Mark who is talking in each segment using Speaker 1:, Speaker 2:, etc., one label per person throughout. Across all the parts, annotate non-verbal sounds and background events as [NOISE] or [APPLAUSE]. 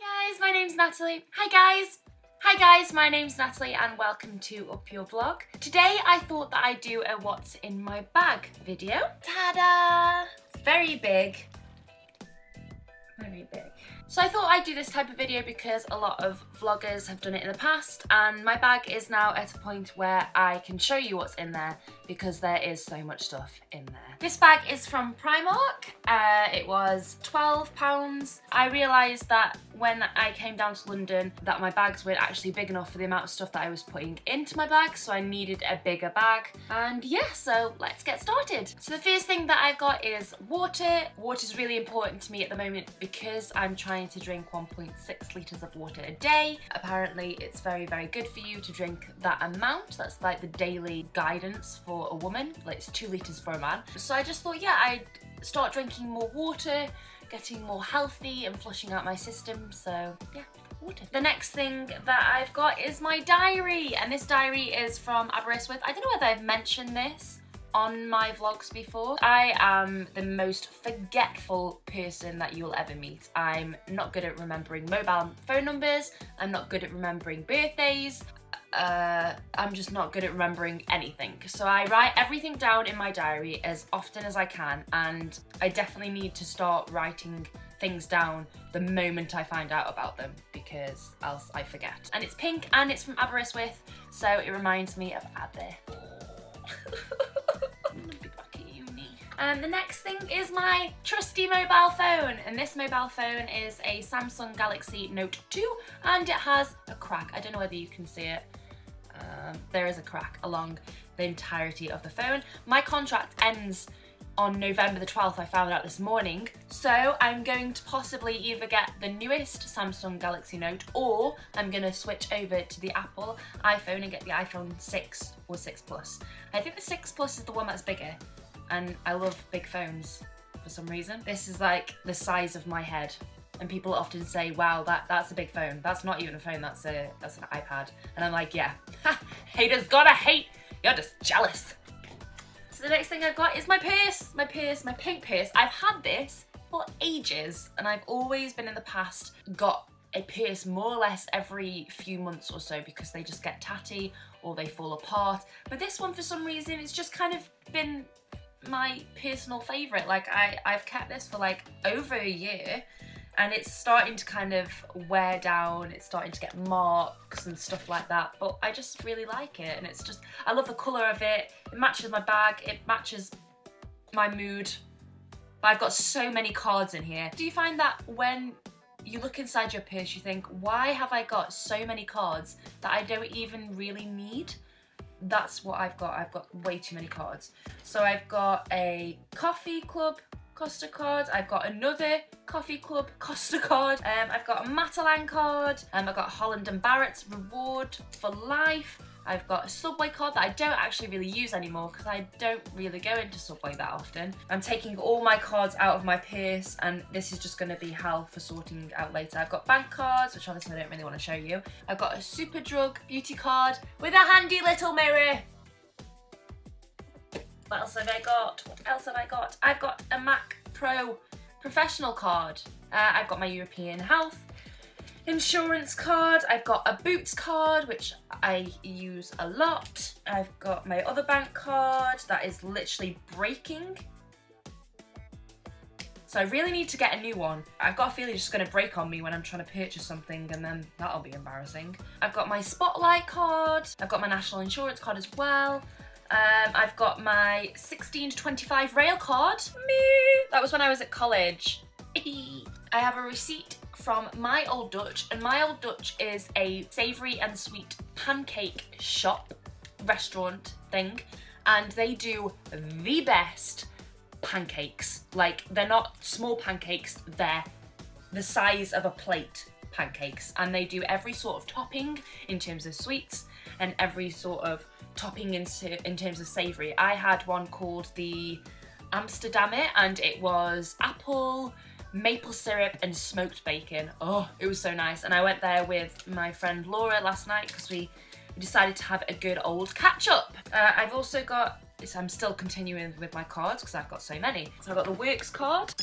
Speaker 1: Hi guys, my name's Natalie. Hi guys. Hi guys, my name's Natalie and welcome to Up Your Vlog. Today I thought that I'd do a what's in my bag video. Ta-da! Very big. Very big. So I thought I'd do this type of video because a lot of vloggers have done it in the past and my bag is now at a point where I can show you what's in there because there is so much stuff in there. This bag is from Primark. Uh, it was £12. I realised that when I came down to London that my bags weren't actually big enough for the amount of stuff that I was putting into my bag so I needed a bigger bag and yeah so let's get started. So the first thing that I've got is water. Water is really important to me at the moment because I'm trying to drink 1.6 litres of water a day. Apparently it's very very good for you to drink that amount. That's like the daily guidance for a woman. Like it's 2 litres for a man. So I just thought yeah I'd start drinking more water getting more healthy and flushing out my system. So yeah. The next thing that I've got is my diary. And this diary is from Aberystwyth. I don't know whether I've mentioned this on my vlogs before. I am the most forgetful person that you'll ever meet. I'm not good at remembering mobile phone numbers. I'm not good at remembering birthdays uh, I'm just not good at remembering anything. So I write everything down in my diary as often as I can and I definitely need to start writing things down the moment I find out about them because else I forget. And it's pink and it's from Aberystwyth so it reminds me of Aber. [LAUGHS] And the next thing is my trusty mobile phone. And this mobile phone is a Samsung Galaxy Note 2 and it has a crack. I don't know whether you can see it um, there is a crack along the entirety of the phone. My contract ends on November the 12th, I found out this morning. So I'm going to possibly either get the newest Samsung Galaxy Note or I'm gonna switch over to the Apple iPhone and get the iPhone 6 or 6 Plus. I think the 6 Plus is the one that's bigger and I love big phones for some reason. This is like the size of my head and people often say, wow, that, that's a big phone. That's not even a phone, that's a that's an iPad. And I'm like, yeah, haters gotta hate, you're just jealous. So the next thing I've got is my purse, my purse, my pink purse. I've had this for ages and I've always been in the past got a purse more or less every few months or so because they just get tatty or they fall apart. But this one for some reason it's just kind of been my personal favourite. Like I, I've kept this for like over a year and it's starting to kind of wear down. It's starting to get marks and stuff like that but I just really like it and it's just I love the colour of it. It matches my bag. It matches my mood. But I've got so many cards in here. Do you find that when you look inside your purse you think why have I got so many cards that I don't even really need that's what I've got. I've got way too many cards. So I've got a coffee club Costa card. I've got another Coffee Club Costa card. Um, I've got a Matalan card. Um, I've got Holland and Barrett's reward for life. I've got a Subway card that I don't actually really use anymore because I don't really go into Subway that often. I'm taking all my cards out of my purse and this is just going to be hell for sorting out later. I've got bank cards, which obviously I don't really want to show you. I've got a Superdrug beauty card with a handy little mirror. What else have I got? What else have I got? I've got a Mac Pro professional card. Uh, I've got my European Health insurance card. I've got a Boots card, which I use a lot. I've got my other bank card that is literally breaking. So I really need to get a new one. I've got a feeling it's just going to break on me when I'm trying to purchase something and then that'll be embarrassing. I've got my Spotlight card. I've got my National Insurance card as well. Um, I've got my 16 to 25 rail card. Me. That was when I was at college. [LAUGHS] I have a receipt from My Old Dutch, and My Old Dutch is a savoury and sweet pancake shop, restaurant thing, and they do the best pancakes. Like, they're not small pancakes, they're the size of a plate pancakes, and they do every sort of topping in terms of sweets, and every sort of topping in, in terms of savoury. I had one called the Amsterdam it and it was apple, maple syrup and smoked bacon. Oh, it was so nice. And I went there with my friend Laura last night because we decided to have a good old catch up. Uh, I've also got, I'm still continuing with my cards because I've got so many. So I've got the Works card.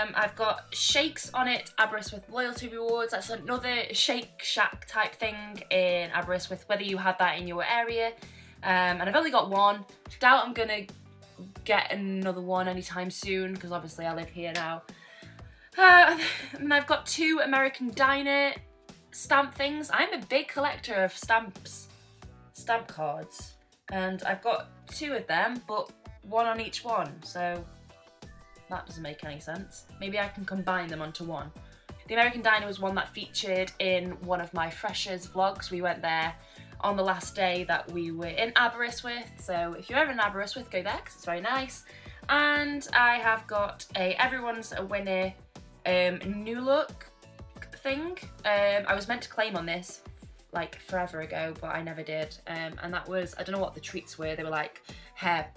Speaker 1: Um, I've got shakes on it, Aberystwyth with Loyalty Rewards. That's another Shake Shack type thing in Aberystwyth, whether you have that in your area. Um, and I've only got one. Doubt I'm gonna get another one anytime soon because obviously I live here now. Uh, [LAUGHS] and I've got two American Diner stamp things. I'm a big collector of stamps, stamp cards. And I've got two of them, but one on each one. So that doesn't make any sense. Maybe I can combine them onto one. The American Diner was one that featured in one of my Freshers vlogs. We went there on the last day that we were in Aberystwyth. So if you're ever in Aberystwyth, go there because it's very nice. And I have got a Everyone's a Winner um, new look thing. Um, I was meant to claim on this like forever ago, but I never did. Um, and that was, I don't know what the treats were. They were like hair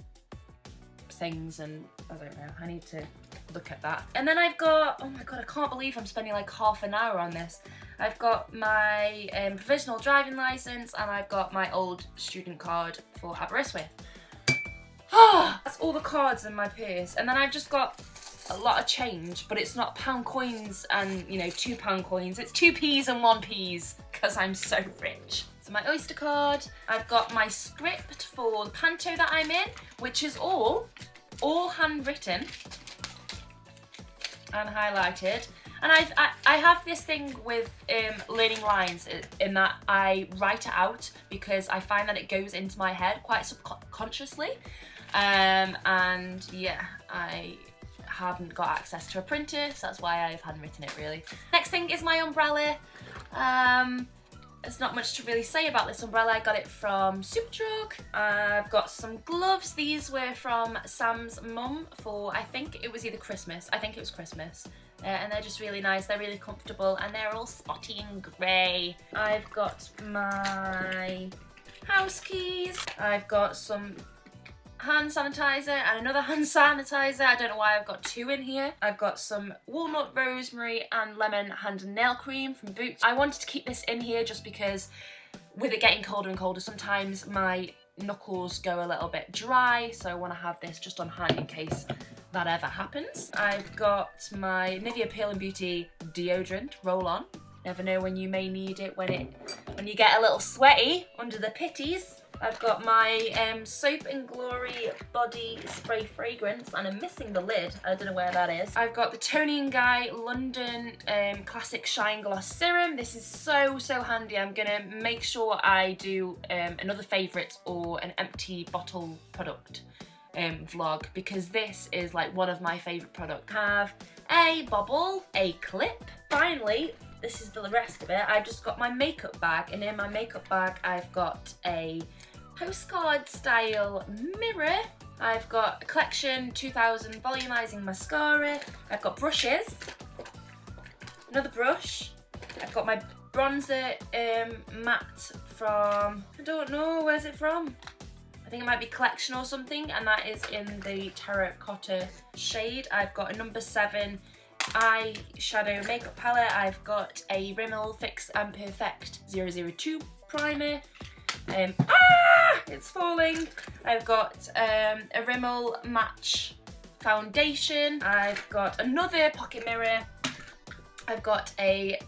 Speaker 1: things and I don't know. I need to look at that. And then I've got, oh my god, I can't believe I'm spending like half an hour on this. I've got my um, provisional driving licence and I've got my old student card for Aberystwyth. [SIGHS] That's all the cards in my purse. And then I've just got a lot of change, but it's not pound coins and, you know, two pound coins. It's two P's and one P's because I'm so rich. So my Oyster card, I've got my script for the panto that I'm in, which is all, all handwritten and highlighted. And I've, I, I have this thing with um, learning lines in that I write it out because I find that it goes into my head quite subconsciously. Um, and yeah, I haven't got access to a printer, so that's why I've handwritten it really. Next thing is my umbrella. Um, there's not much to really say about this umbrella. I got it from Superdrug. I've got some gloves. These were from Sam's mum for, I think it was either Christmas. I think it was Christmas. Uh, and they're just really nice. They're really comfortable and they're all spotty and grey. I've got my house keys. I've got some hand sanitizer and another [LAUGHS] hand sanitizer. I don't know why I've got two in here. I've got some walnut, rosemary and lemon hand and nail cream from Boots. I wanted to keep this in here just because with it getting colder and colder, sometimes my knuckles go a little bit dry, so I want to have this just on hand in case that ever happens. I've got my Nivea Pearl and Beauty deodorant roll-on. Never know when you may need it when it when you get a little sweaty under the pitties. I've got my um, Soap and Glory Body Spray Fragrance and I'm missing the lid. I don't know where that is. I've got the Toni and Guy London um, Classic Shine Gloss Serum. This is so, so handy. I'm gonna make sure I do um, another favourite or an empty bottle product um, vlog because this is like one of my favourite products. Have a bobble, a clip. Finally, this is the rest of it. I've just got my makeup bag and in my makeup bag I've got a postcard style mirror. I've got a Collection 2000 volumizing mascara. I've got brushes, another brush. I've got my bronzer um, matte from, I don't know, where's it from? I think it might be Collection or something, and that is in the terracotta shade. I've got a number seven eyeshadow makeup palette. I've got a Rimmel Fix and Perfect 002 primer. Um, ah, it's falling. I've got um, a Rimmel Match foundation. I've got another pocket mirror. I've got a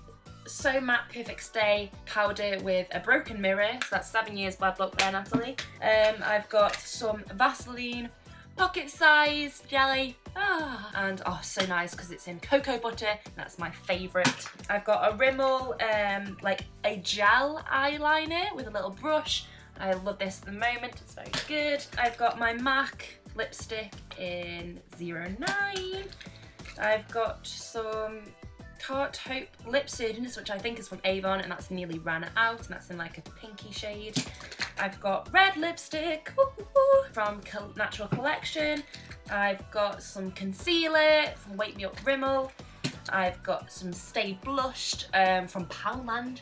Speaker 1: So Matte Perfect Stay powder with a broken mirror. So that's seven years bad luck there, Natalie. Um, I've got some Vaseline pocket size jelly. Ah, and oh, so nice because it's in cocoa butter. That's my favourite. I've got a Rimmel, um, like a gel eyeliner with a little brush. I love this at the moment. It's very good. I've got my MAC lipstick in 09. I've got some Tarte Hope Lip Surgeons, which I think is from Avon, and that's nearly ran out, and that's in like a pinky shade. I've got red lipstick from Natural Collection. I've got some concealer from Wake Me Up Rimmel. I've got some Stay Blushed um, from Poundland,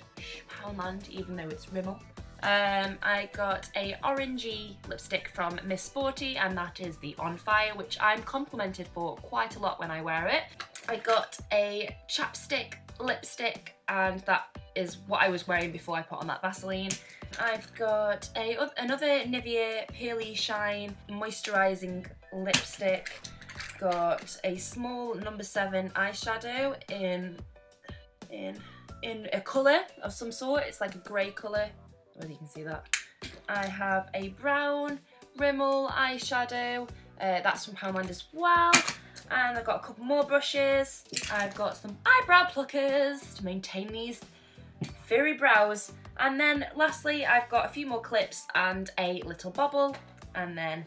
Speaker 1: Poundland, even though it's Rimmel. Um, I got a orangey lipstick from Miss Sporty and that is the On Fire which I'm complimented for quite a lot when I wear it. I got a chapstick lipstick and that is what I was wearing before I put on that Vaseline. I've got a another Nivea Pearly Shine moisturising lipstick. got a small number seven eyeshadow in in in a colour of some sort. It's like a grey colour. Whether you can see that. I have a brown Rimmel eyeshadow. Uh, that's from Poundland as well. And I've got a couple more brushes. I've got some eyebrow pluckers to maintain these furry brows. And then lastly, I've got a few more clips and a little bobble. And then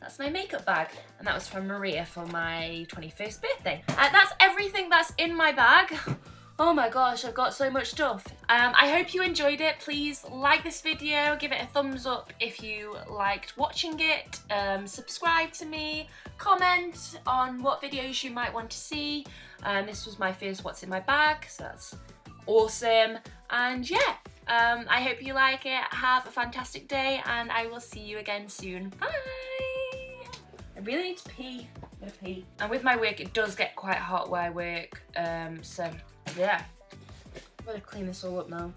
Speaker 1: that's my makeup bag. And that was from Maria for my 21st birthday. Uh, that's everything that's in my bag. [LAUGHS] Oh my gosh, I've got so much stuff. Um, I hope you enjoyed it. Please like this video, give it a thumbs up if you liked watching it, um, subscribe to me, comment on what videos you might want to see. Um, this was my first What's in My Bag, so that's awesome. And yeah, um, I hope you like it. Have a fantastic day and I will see you again soon. Bye! I really need to pee. I'm gonna pee. And with my work, it does get quite hot where I work, um, so yeah. I'm gonna clean this all up now.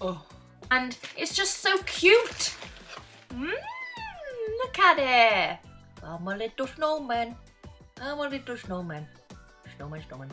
Speaker 1: Oh. And it's just so cute. Mm, look at it. I'm a little snowman. I'm a little snowman. Snowman, snowman.